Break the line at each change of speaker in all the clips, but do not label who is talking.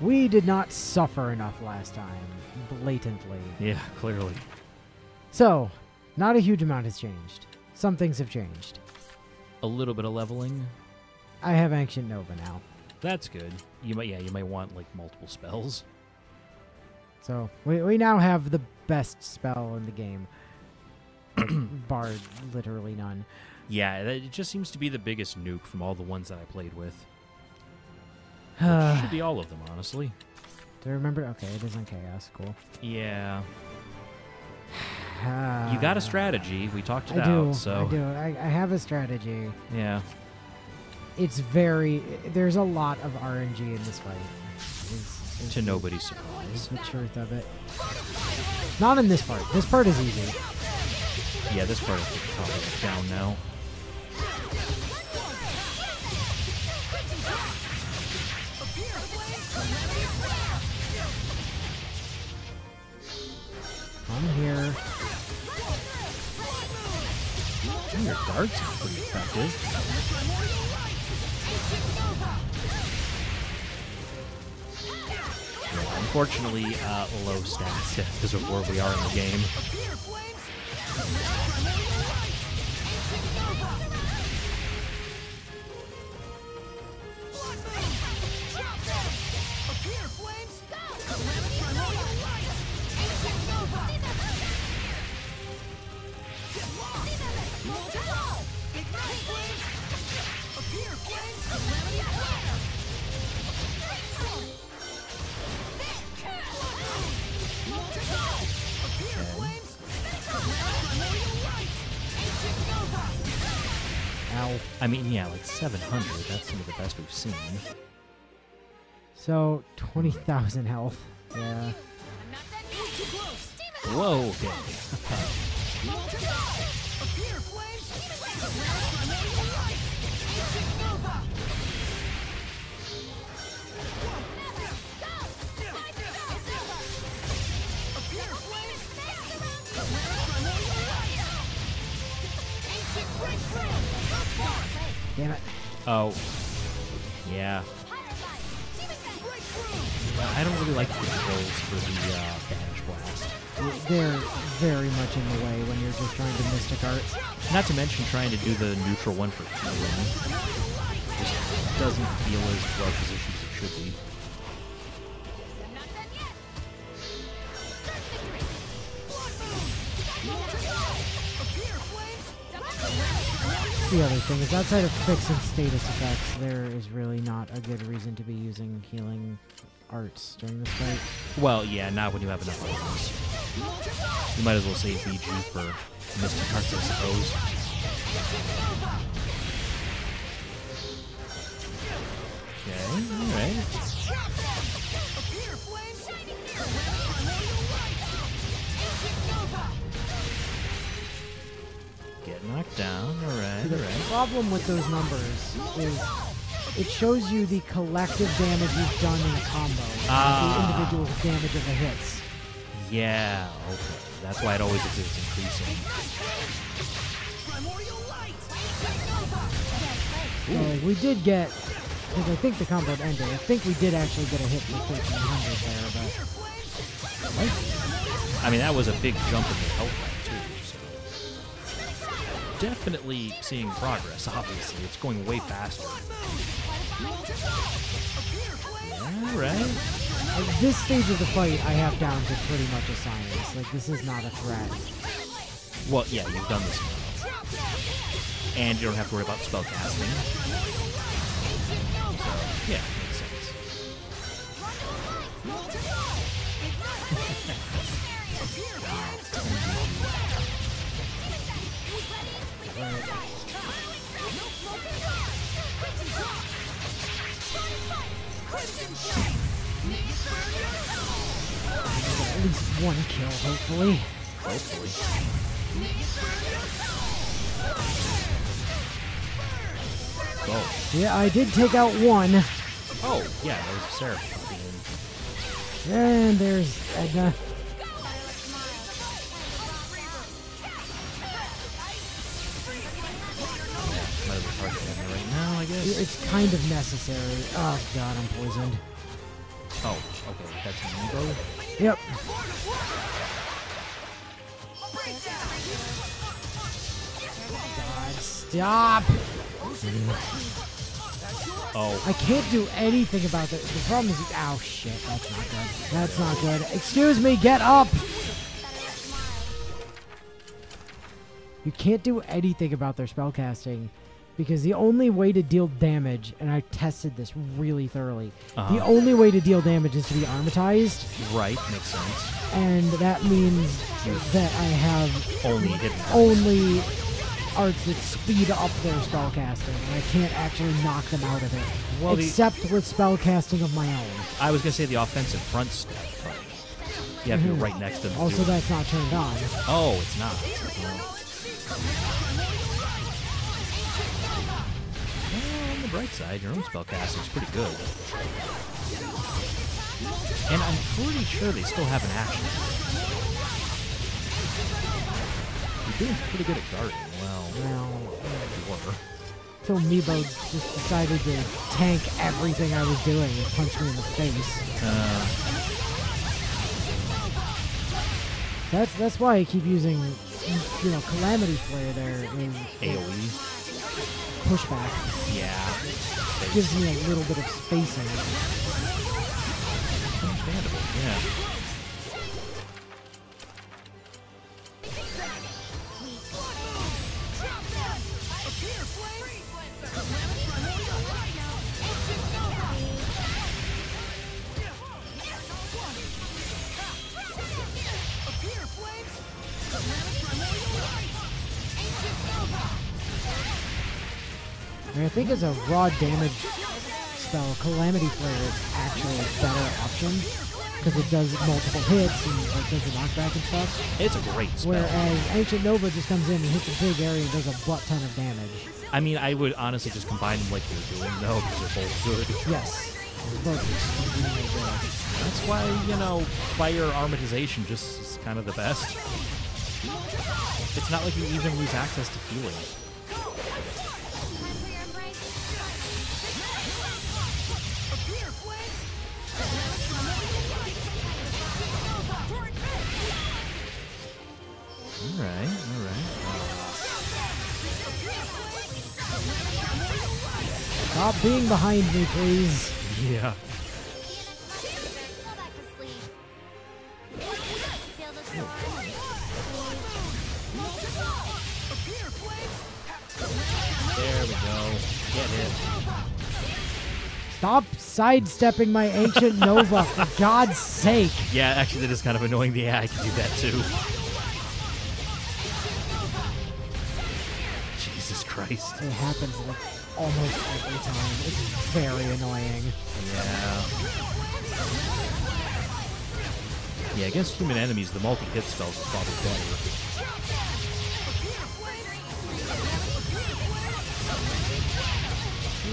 We did not suffer enough last time, blatantly.
Yeah, clearly.
So, not a huge amount has changed. Some things have changed.
A little bit of leveling.
I have Ancient Nova now.
That's good. You might, yeah, you might want like multiple spells.
So, we, we now have the best spell in the game. Like, bar literally none.
Yeah, it just seems to be the biggest nuke from all the ones that I played with. Should be all of them, honestly.
Do I remember? Okay, it is on Chaos. Cool.
Yeah. You got a strategy. We talked it
I
out.
do.
So
I do. I, I have a strategy.
yeah.
It's very. There's a lot of RNG in this fight. Is, is
To nobody's surprise.
the truth of it. Not in this part. This part is easy.
Yeah, this part is probably down now. Darts are pretty effective. Yeah, unfortunately, uh, low stats because of where we are in the game. I mean, yeah, like 700. That's some of the best we've seen.
So twenty thousand health. Yeah.
Whoa, okay.
Damn it.
Oh, yeah. I don't really like the controls for the uh, Banish Blast.
They're very much in the way when you're just trying to Mystic Art.
Not to mention trying to do the neutral one for healing. Just doesn't feel as well positioned as it should be.
The other thing is, outside of fixing status effects, there is really not a good reason to be using healing arts during this fight.
Well, yeah, not when you have enough items. You might as well save BG for Mystic Hearts, I suppose. Okay, alright. Knocked alright,
The
alright.
problem with those numbers is it shows you the collective damage you've done in a combo, not
Ah.
the individual damage of the hits.
Yeah, okay. That's why it always is increasing.
So like, we did get, because I think the combo ended. I think we did actually get a hit for 1300 there, but
I mean, that was a big jump in the health line, too. So. Definitely seeing progress, obviously. It's going way faster. All right.
at this stage of the fight, I have down to pretty much a science. Like this is not a threat.
Well, yeah, you've done this enough. And you don't have to worry about spell casting. So, yeah, makes sense.
At least one kill, hopefully.
Hopefully. Oh,
Yeah, I did take out one.
oh, yeah, there was Seraph.
And there's Edna. It's kind of necessary. Oh god, I'm poisoned.
Oh, okay, that's Amiibo.
Yep. God, stop!
Oh,
I can't do anything about that. The problem is, oh shit, that's not good. That's not good. Excuse me, get up! You can't do anything about their spellcasting because the only way to deal damage, and I tested this really thoroughly, the
Uh-huh.
only way to deal damage is to be armatized,
right, makes sense.
and that means that I have
Only
only arts that speed up their spellcasting, and I can't actually knock them out of it.
Well, the-
except with spellcasting of my own.
I was gonna say the offensive front step, but you have to be right next to them.
Also,
it.
that's not turned on.
Oh, it's not. Well, bright side, your own spellcasting's pretty good. And I'm pretty sure they still have an action. You're doing pretty good at guarding. Well,
Well,
you were.
until Meebo just decided to tank everything I was doing and punch me in the face.
Uh,
That's that's why I keep using, you know, Calamity Flare there is
AoE.
Pushback.
Yeah.
Gives me a little bit of spacing.
Understandable. Yeah.
As a raw damage spell, Calamity Flare is actually a better option because it does multiple hits and it does the knockback and stuff.
It's a great spell.
Whereas Ancient Nova just comes in and hits a big area and does a butt ton of damage.
I mean, I would honestly just combine them like you're doing, though, because they're both good.
Yes. Both extremely good.
That's why, you know, fire armatization just is kind of the best. It's not like you even lose access to healing.
Stop being behind me, please.
Yeah. There we go. Get it.
Stop sidestepping my Ancient Nova, for God's sake.
Yeah, actually, that is kind of annoying. Yeah, I can do that too. Jesus Christ.
It happens like almost every time. It's very annoying.
Yeah. Yeah, against human enemies, the multi-hit spells are probably better.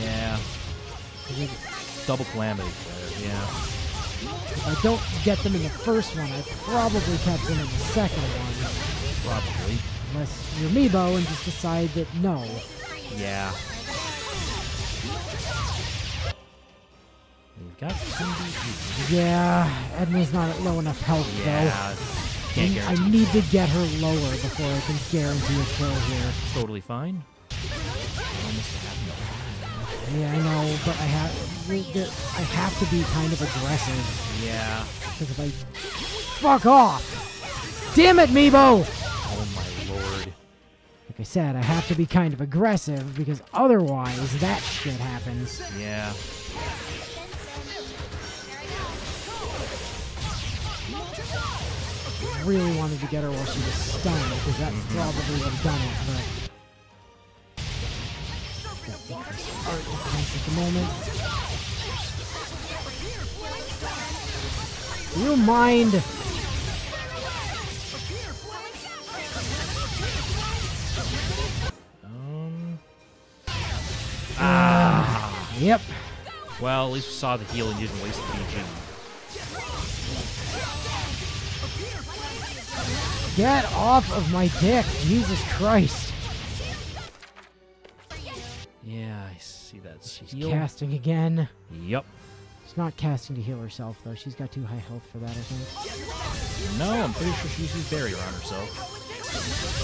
Yeah. Double calamity flare, yeah.
If I don't get them in the first one, I probably catch them in the second one.
Probably.
Unless you're Meebo and just decide that no.
Yeah.
Yeah, Edna's not at low enough health
Yeah.
though. I need to get her lower before I can guarantee a kill here.
Totally fine.
Yeah, I know, but I have I have to be kind of aggressive
Yeah.
because if I fuck off, damn it, Meebo!
Oh my lord.
Like I said, I have to be kind of aggressive because otherwise that shit happens.
Yeah.
Really wanted to get her while she was stunned because that probably would have done it, but. Art at the moment. Do you mind?
Um.
Ah, yep.
Well, at least we saw the heal and didn't waste the BG.
Get off of my dick, Jesus Christ.
Yeah, I see that
She's
heal.
casting again.
Yep.
She's not casting to heal herself though. She's got too high health for that, I think.
No, I'm pretty sure she uses barrier on herself.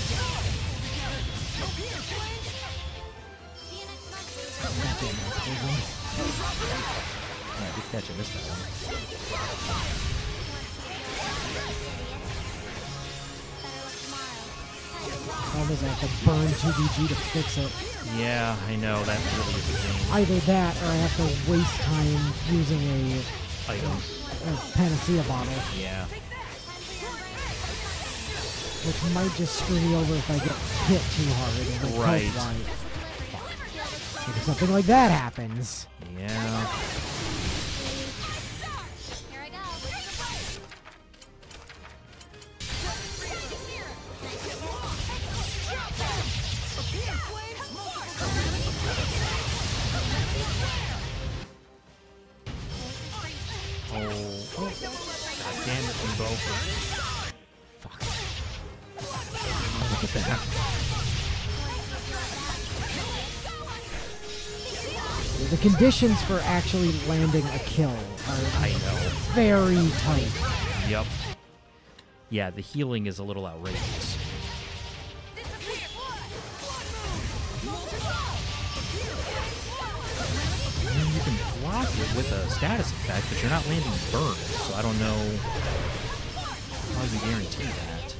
God damn it, Poison.
Good catch. I missed that one.
I have to burn 2BG to fix it.
Yeah, I know. That really is a pain.
Either that or I have to waste time using a,
Item.
a panacea bottle,
Yeah.
which might just screw me over if I get hit too hard. and,
Right.
If something like that happens.
Yeah.
The conditions for actually landing a kill are
I know.
very tight.
Yep. Yeah, the healing is a little outrageous. You can block it with a status effect, but you're not landing burn, so I don't know how you guarantee that.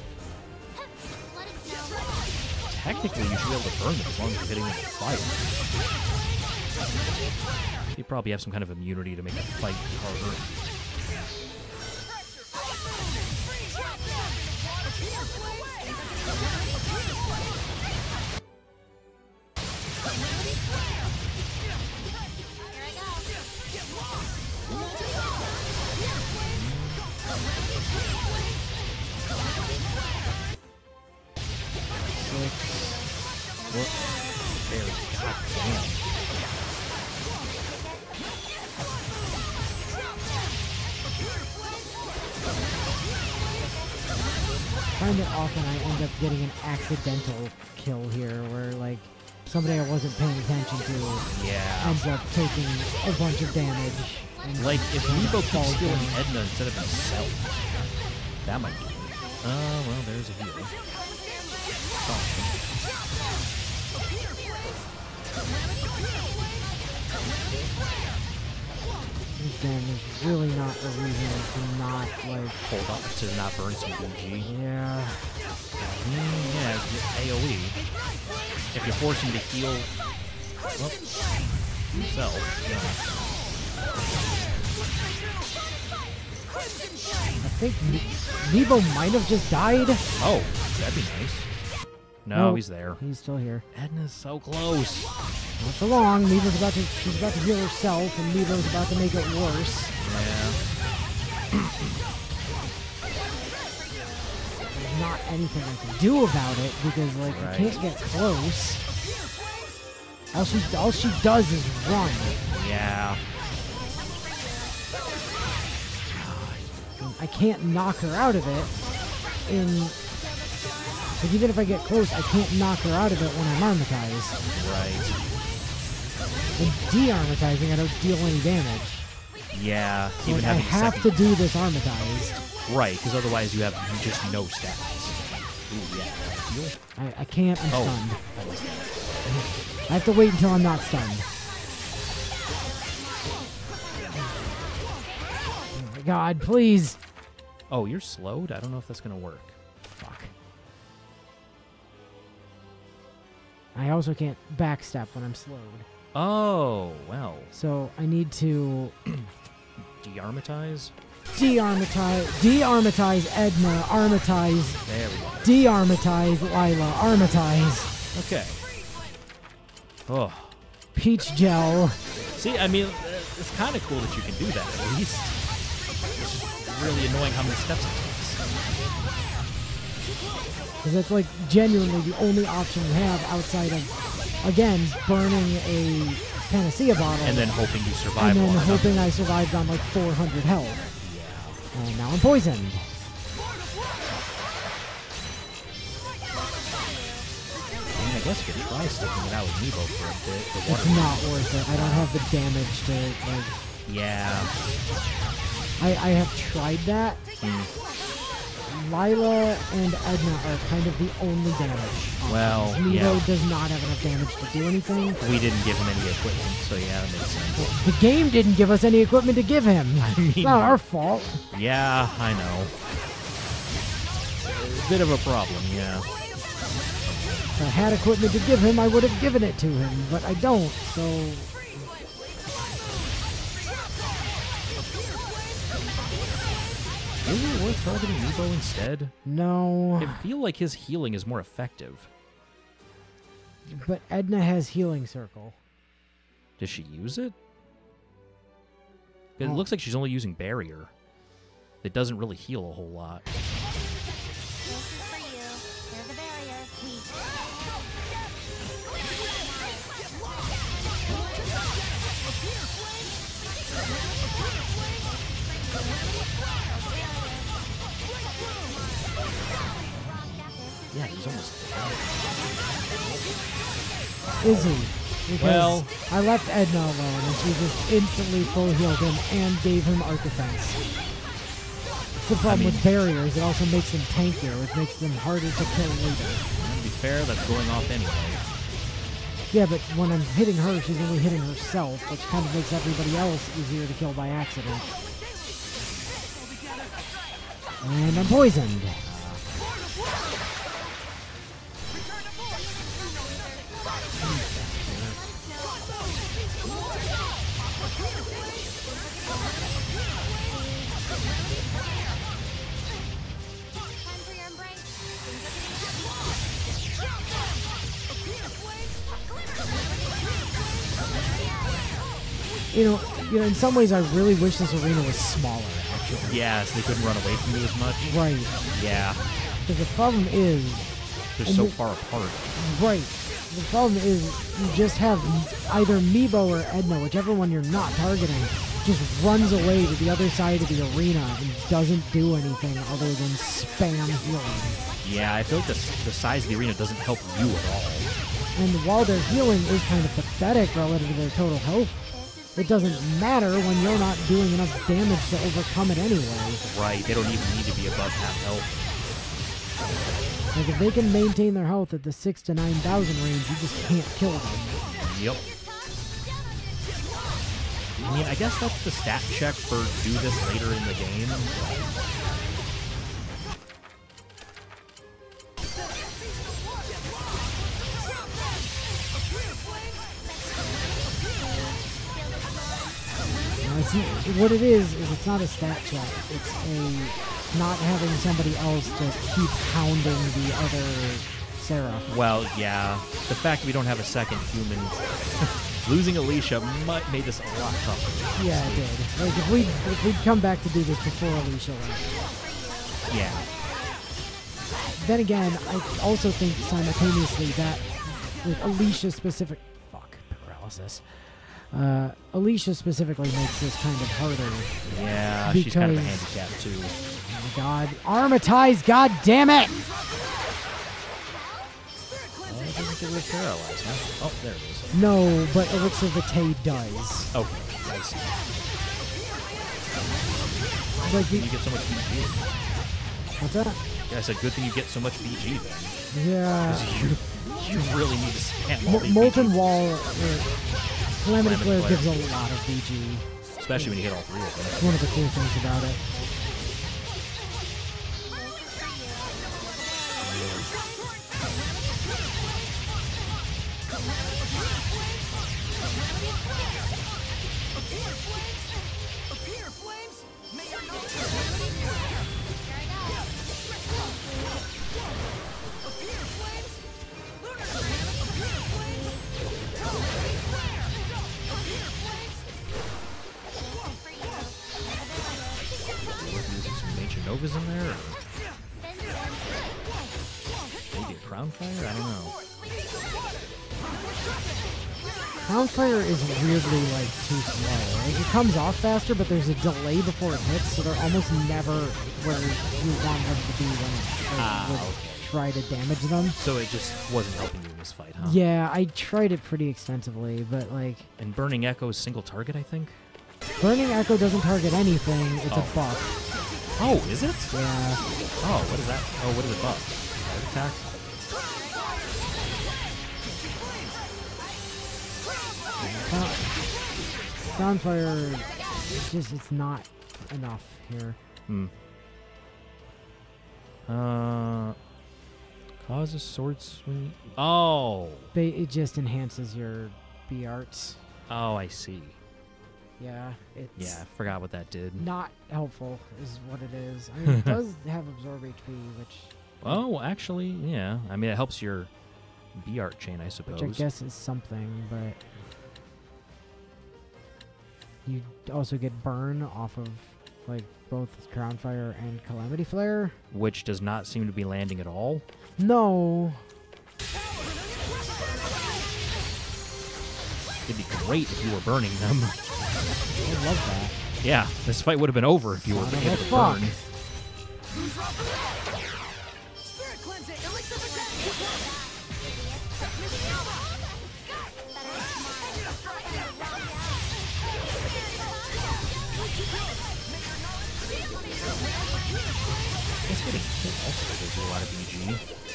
Let it snow.
Technically, you should be able to burn them as long as you're hitting them with fire. You probably have some kind of immunity to make a fight harder.
Kind of often I end up getting an accidental kill here where, like, somebody I wasn't paying attention to
Yeah.
ends up taking a bunch of damage. and
Like, if Nebo keeps
falls
healing
down.
Edna instead of himself, that might be. Oh, uh, well, there's a heal. Fine.
Again, there's really not a reason to not, like,
Hold up to not burn some BG.
yeah.
Mm, yeah, AoE. If you're forcing to heal well, yourself,
I think Ne- Nebo might have just died.
Oh, that'd be nice. No,
Nope.
he's there.
He's still here.
Edna's so close.
Not for long. Nebo's about to she's about to heal herself, and Nebo's about to make it worse.
Yeah.
There's not anything I can do about it because like I
Right.
can't get close. All she all she does is run.
Yeah.
I can't knock her out of it. In like even if I get close, I can't knock her out of it when I'm armatized.
Right.
And de-armatizing, I don't deal any damage.
Yeah.
So
Even
like, I have
second
to do this armatized.
Right, because otherwise you have just no stats. Ooh, yeah.
I, I can't. I'm
Oh.
stunned.
That was that.
I have to wait until I'm not stunned. Oh my god, please.
Oh, you're slowed? I don't know if that's going to work.
Fuck. I also can't backstep when I'm slowed.
Oh, well.
So I need to
dearmatize?
Dearmatize, de-armatize, Edna, armatize,
There we go.
de-armatize Lailah, armatize,
Okay. Oh.
peach gel.
See, I mean, it's kind of cool that you can do that at least. It's just really annoying how many steps it takes.
Because that's like genuinely the only option you have outside of, again, burning a panacea bottle.
And then hoping you survive
and then
enough.
hoping I survived on like 400 health.
Yeah.
And now I'm poisoned.
I mean, I guess you could try sticking it out with Nebo for a bit. The
It's
water
not worth it. I don't have the damage to like
Yeah.
I, I have tried that.
Hmm.
Lailah and Edna are kind of the only damage. options.
Well,
Nevo
yeah.
does not have enough damage to do anything.
We didn't give him any equipment, so yeah, that makes sense.
The game didn't give us any equipment to give him.
mean-
it's not our fault.
Yeah, I know. Bit of a problem, yeah.
If I had equipment to give him, I would have given it to him, but I don't, so
Is it worth targeting Nebo instead?
no.
I feel like his healing is more effective.
But Edna has healing circle.
Does she use it? It
Oh.
looks like she's only using barrier. It doesn't really heal a whole lot. Yeah, he's almost dead.
Is he? Because
Well-
I left Edna alone, and she just instantly full healed him and gave him art defense. It's the problem
mean-
with barriers. It also makes them tankier, which makes them harder to kill later.
To be fair, that's going off anyway.
Yeah, but when I'm hitting her, she's only hitting herself, which kind of makes everybody else easier to kill by accident. And I'm poisoned. You know, you know, in some ways, I really wish this arena was smaller. Actually,
Yeah, so they couldn't run away from you as much.
right?
Yeah,
Because the problem is,
they're so
the-
far apart.
Right. The problem is you just have either Meebo or Edna, whichever one you're not targeting, just runs away to the other side of the arena and doesn't do anything other than spam healing.
Yeah, I feel like the, the size of the arena doesn't help you at all.
And while their healing is kind of pathetic relative to their total health, it doesn't matter when you're not doing enough damage to overcome it anyway.
Right, they don't even need to be above half health.
Like if they can maintain their health at the six to nine thousand range, you just can't kill them.
Yep. I mean, I guess that's the stat check for do this later in the game.
It's, what it is is it's not a stat check. It's a not having somebody else to keep hounding the other Sarah.
Well, yeah, the fact we don't have a second human losing Alisha might made this a lot tougher.
Yeah, it did. Like if we if we'd come back to do this before Alisha left.
Yeah,
Then again, I also think simultaneously that with Alisha specific fuck paralysis. Uh, Alisha specifically makes this kind of harder.
yeah, she's kind of a handicap too.
Oh my god. Armatize, god damn it!
Oh, it doesn't paralyzed, huh? Oh, there it is.
No, but Elixir Vitae does.
Okay, I see.
Like
You get so much BG.
what's that?
Yeah, I said good thing you get so much BG then.
Yeah.
you you really need to spam all
Mo- Molten
BG,
Wall, or Calamity
Calamity
Flare
Flare.
gives a lot of BG.
especially when you hit all three of them.
It's one of the cool things about it.
Novas in there, or maybe a Crown Fire? I don't know.
Crownfire is weirdly like too slow. Like it comes off faster, but there's a delay before it hits, so they're almost never where you want them to be when it like,
Ah, okay.
try to damage them.
So it just wasn't helping you in this fight, huh?
Yeah, I tried it pretty extensively, but like
And Burning Echo is single target, I think.
Burning Echo doesn't target anything. It's
Oh.
a buff.
Oh, is it?
Yeah.
Oh, what is that? Oh, what is it buff? Heart attack?
Sound- Soundfire, it's just it's not enough here.
Hmm. Uh, causes sword swing. Oh,
They, it just enhances your B arts.
oh, I see.
Yeah, it's
Yeah, I forgot what that did.
not helpful is what it is. I mean, it does have absorb HP, which
Oh, well, actually, yeah. I mean, it helps your B art chain, I suppose.
which I guess is something, but you also get burn off of like both Crownfire and Calamity Flare.
Which does not seem to be landing at all.
No,
It'd be great if you were burning them.
I love that.
yeah, this fight would have been over if you were
Son of
able to burn. It's getting hit also gives you a lot of BG.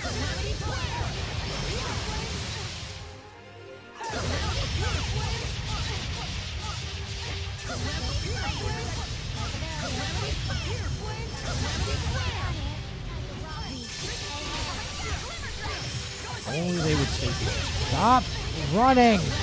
Stop running.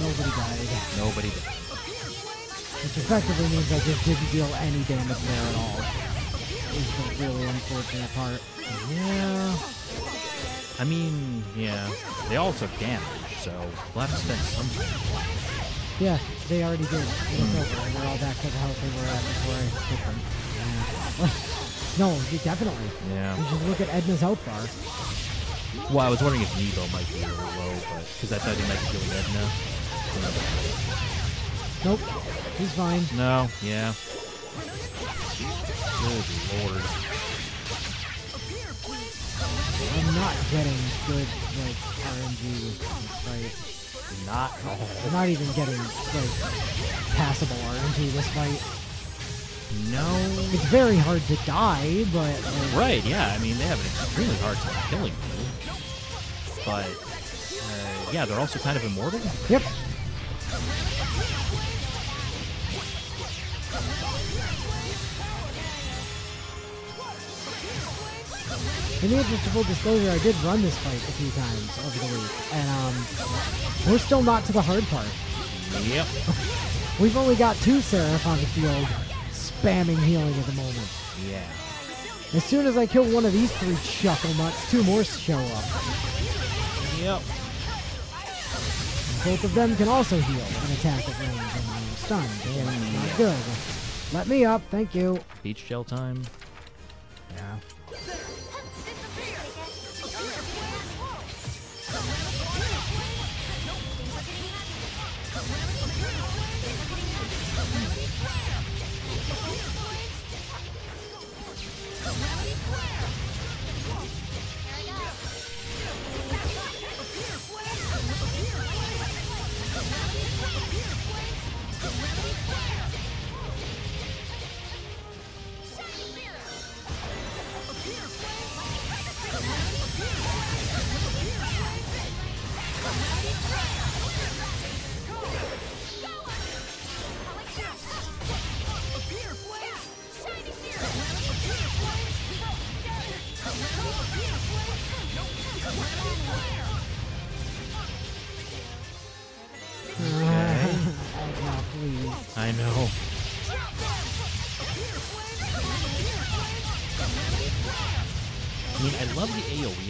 Nobody died.
Nobody died.
Which effectively means I just didn't deal any damage there at all. Is the really unfortunate part.
Yeah. I mean, yeah. They all took damage, so we'll have to spend some time.
Yeah, they already did. It was over. and They're all back to the health they were at before I hit them. Yeah. no, you definitely.
Yeah.
You just look at Edna's health bar.
Well, I was wondering if Nebo might be really low, but because I thought he might be healing Edna.
Nope, he's fine.
No, yeah. Good lord.
I'm not getting good like RNG with this fight.
Not at all.
I'm not even getting like passable RNG this fight.
No.
It's very hard to die, but like,
Right, yeah. I mean, they have an extremely hard time killing you. But, uh, yeah, they're also kind of immortal.
yep. In the interest of full disclosure, I did run this fight a few times over the week, and um, we're still not to the hard part.
Yep.
We've only got two Seraph on the field, spamming healing at the moment.
Yeah.
As soon as I kill one of these three chuckle nuts, two more show up.
Yep.
Both of them can also heal and attack at range, and I'm stunned. and Not good. Let me up, thank you.
Beach gel time.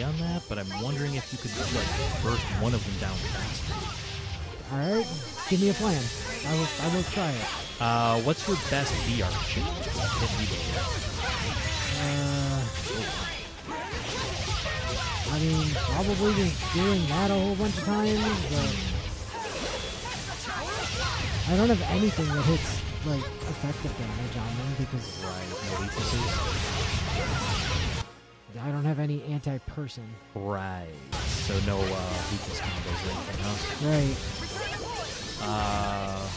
On that, but I'm wondering if you could like burst one of them down fast.
All right, give me a plan. I will. I will try it.
Uh, what's your best VR shit? Hit me with
Uh, I mean, probably just doing that a whole bunch of times, but I don't have anything that hits like effective damage on them because.
Right, no weaknesses.
I don't have any anti-person.
Right. So no uh, weakness combos or anything, huh?
Right.
Uh,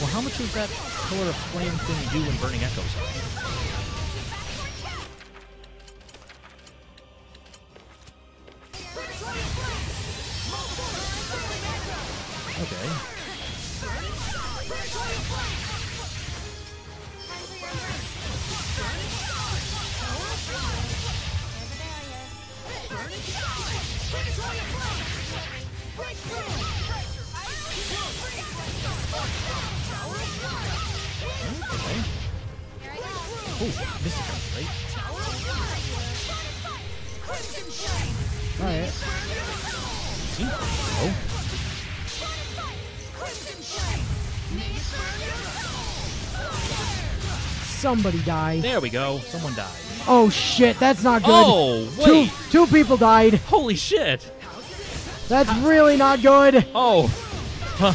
well, how much does that pillar of flame thing do when burning echoes?
Somebody died.
There we go. Someone died.
Oh shit, that's not good.
Oh, wait.
Two, two people died.
Holy shit.
That's really not good.
Oh.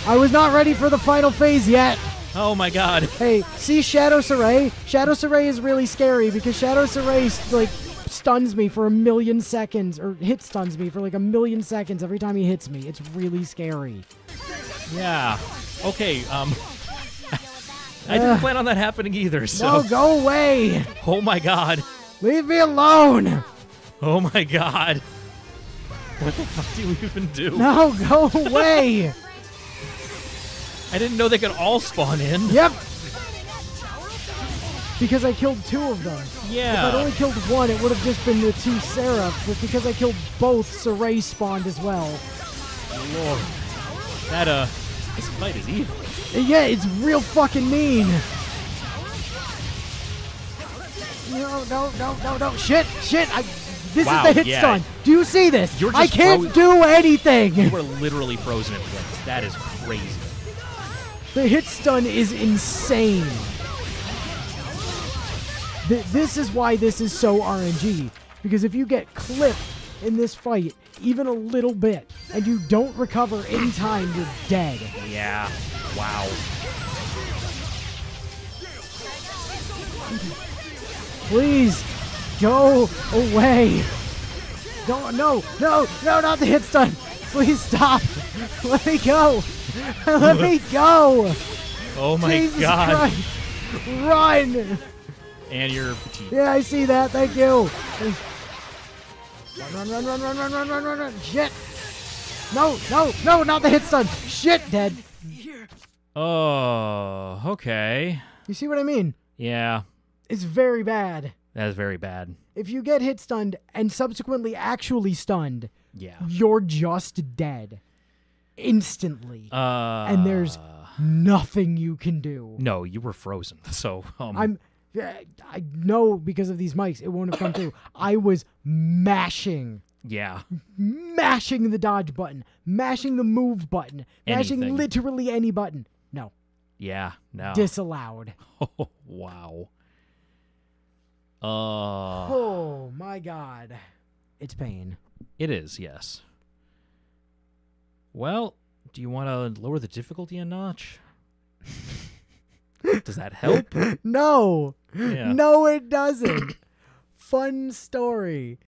I was not ready for the final phase yet.
Oh my god.
Hey, see Shadow Sorey? Shadow Sorey is really scary because Shadow Sorey like stuns me for a million seconds or hit stuns me for like a million seconds every time he hits me. It's really scary.
Yeah. Okay, um I didn't plan on that happening either, so
No, go away.
Oh my god.
Leave me alone.
Oh my god. What the fuck do you even do?
No, go away.
I didn't know they could all spawn in.
yep. Because I killed two of them. Yeah. If I'd only killed one, it would have just been the two Seraph, but because I killed both, Sorey spawned as well.
Lord. That uh this fight is evil.
Yeah, it's real fucking mean. No, no, no, no, no. Shit, shit. I, this
Wow,
is the hit
yeah.
stun. Do you see this?
You're
I can't do anything.
You were literally frozen in place. That is crazy.
The hit stun is insane. Th- this is why this is so RNG. Because if you get clipped in this fight, even a little bit, and you don't recover in time, you're dead.
Yeah. Wow.
Please go away. Don't no no no not the hit stun. Please stop. Let me go. Let me go.
Oh my
Jesus
god.
Christ. Run.
And you're fatigued.
Yeah, I see that. Thank you. Run, run, run, run, run, run, run, run, run, run. Shit. No, no, no, not the hit stun. Shit, dead.
Oh, okay.
You see what I mean?
Yeah.
It's very bad.
That is very bad.
If you get hit stunned and subsequently actually stunned,
Yeah.
you're just dead instantly
Uh
and there's nothing you can do
No, you were frozen. So um
i'm i know because of these mics it won't have come through i was mashing
yeah.
mashing the dodge button mashing the move button mashing
Anything.
literally any button no
Yeah. No.
disallowed
Oh, wow. Uh
oh my god it's pain
it is, yes. Well, do you want to lower the difficulty a notch? Does that help?
no
Yeah.
no it doesn't fun story